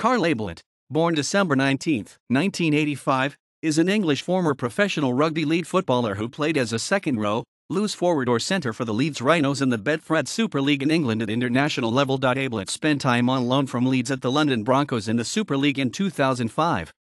Carl Ablett, born December 19, 1985, is an English former professional rugby league footballer who played as a second row, loose forward or centre for the Leeds Rhinos in the Betfred Super League in England at international level. Ablett spent time on loan from Leeds at the London Broncos in the Super League in 2005.